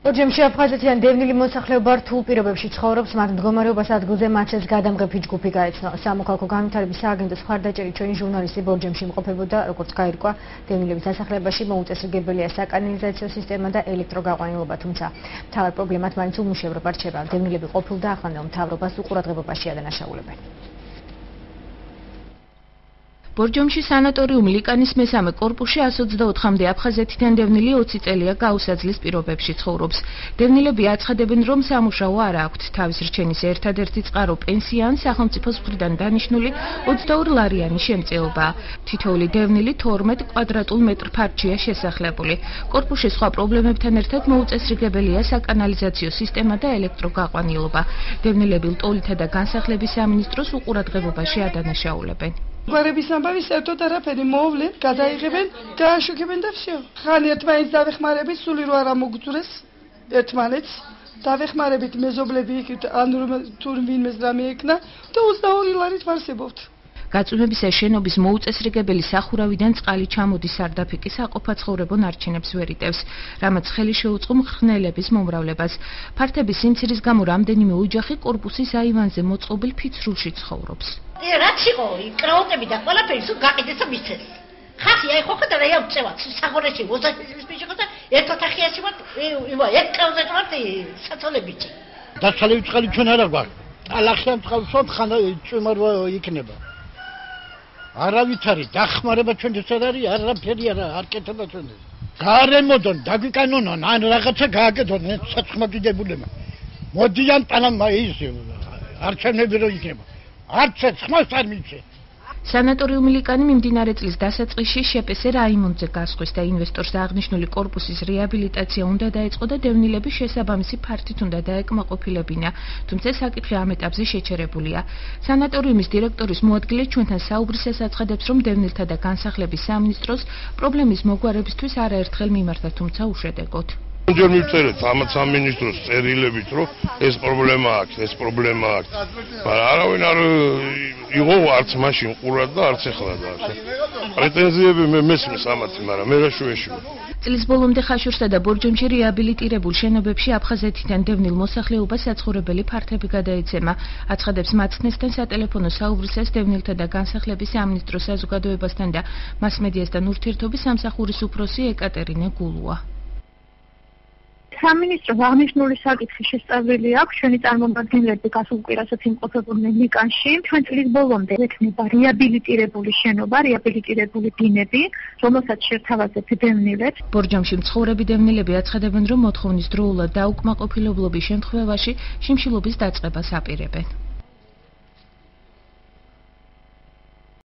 ორჯემში აფხაზეთიდან დევნილი მოსახლეობა რთულ პირობებში ცხოვრობს, მათ მდგომარეობას ადგილზე მაცეს გადამღები ჯგუფი გაეცნო. სამოქალაქო განვითარების სააგენტოს მხარდაჭერით ჩვენი ჟურნალისტი ბორჯემში იმყოფებოდა, როგორც გაირკვა, დევნილების დასახლებაში მოუწესრიგებელია საკანალიზაციო სისტემა და ელექტროგაყვანილობა, თუმცა მთავარ პრობლემად მაინც უმუშევრობა რჩება. დევნილები ყოფილ და ახლანდელ მთავრობას უყურადღებობაში ადანაშაულებენ. ბორჯომში სანატორიუმი ლიკანის მესამე კორპუსში 124-მდე აფხაზეთიდან დევნილი 20 წელია გაუსაძლის პირობებში ცხოვრობს. დევნილები აცხადებენ, რომ სამუშაო არ აქვთ. თავის რჩენის ერთადერთი წყარო პენსია ან სახელმწიფოს მხრიდან დანიშნული 22 ლარიანი შემწეობა. თითოეული დევნილი 12 კვადრატულ მეტრ ფართშია შესახლებული. კორპუსში სხვა პრობლემებთან ერთად მოუწესრიგებელია საკანალიზაციო სისტემა და ელექტროგაყვანილობა. დევნილები ლტოლითა და განსახლების სამინისტროს უყურადღებობაში ადანაშაულებენ. გვარების ამბავი საერთოდ არაფერი მოვლენ, გადაიღებენ, გააშუქებენ და всё. ხან ერთმანეთს დავეხმარებით, სული რო არა მოგძურეს ერთმანეთს. დავეხმარებით მეზობლები იქით, ან თუ ვინმეს რამე ეკნა და 22 ლარით ვარსებობთ. გაწუნების შენობის მოუწესრიგებელი სახურავიდან წყალი ჩამოდის სარდაფიკის აყოფაცხოვრებო ნარჩენებს ვერიტევს, რამაც ხელი შეუწყო მხნელების მომრავლებას. ფართების სიმცირის გამო რამდენიმე ოჯახი კორპუსის აივანზე მოწყობილ ფიცრულში ცხოვრობს. ე რაც იყო კრაუტები და ყველაფერი სულ გაყიდეს და მიცეს ხახი აი ხო ხოდა რა წევა საგორეში ოზაჩის ბიჭო და ერთ ოთახიაში ვარ იმა ერთ კრაუტზე ვარ საწოლებიჭი დასალევი წყალი ჩვენ არა გვაქვს ალახიან წყალსო ხანა წვიმარვა იქნება. არავითარი დახმარება ჩვენ ეს არ არის არაფერი არა არ კეთება ჩვენ გარემოდონ დაგვიკანონონ ან რაღაცა გააკეთონ საცხმაგიდებულება მოდიან პანამა ის არჩევნები რო იქნება არც ცნოს არ მიცე სანატორიუმი ლიკანი მიმდინარე წლის დასაწყისში შეპესე რაიმონდზე გასხვეს და ინვესტორს აღნიშნული корпуსის რეაბილიტაცია უნდა დაეწყო და დევნილები შესაბამისი ფართით უნდა დაეკმაყოფილებინა, თუმცა საკითხი ამ ეტაპზე შეჩერებულია. სანატორიუმის დირექტორის მოადგილე ჩვენთან საუბრისას აცხადებს, რომ დევნილთა და განსახლების სამინისტროს პრობლემის მოგვარებისთვის არაერთხელ მიმართა, თუმცა უშედეგოდ. ჯერ მიწერეთ ამ სამინისტროს წერილებით, რომ ეს პრობლემა აქვს, ეს პრობლემა აქვს. მაგრამ არავინ არ იყო არც მაშინ ყურად და არც ახლა და ასე. პრეტენზიები მე მესმის ამათ, მაგრამ მე რა შუეში წლის ბოლომდე ხაშურსა და ბორჯომში რეაბილიტირებულ შენობებში აფხაზეთიდან დევნილ მოსახლეობას საცხოვრებელი ფართები გადაეცემა. აცხადებს მაცნესთან სატელეფონო საუბრისას დევნილთა და განსახლების სამინისტროს საზოგადოებასთან და მასმედიასთან ურთიერთობის სამსახურის უფროსი ეკატერინე გულუა. სამინისტროს აღნიშნული საკითხი შესწავლილი აქვს ჩვენი წარმომადგენლები გასულ კვირასაც იმყოფებოდნენ ლიკანში. ჩვენ წლის ბოლომდე ექნება რეაბილიტირებული შენობა რეაბილიტირებული დინები რომელსაც შეთავაზეთ დევნილებს. ბორჯომში მცხოვრები დევნილები აცხადებენ რომ მოთხოვნის დროულად დაუკმაყოფილებლობის შემთხვევაში შიმშილობის დაწყებას აპირებენ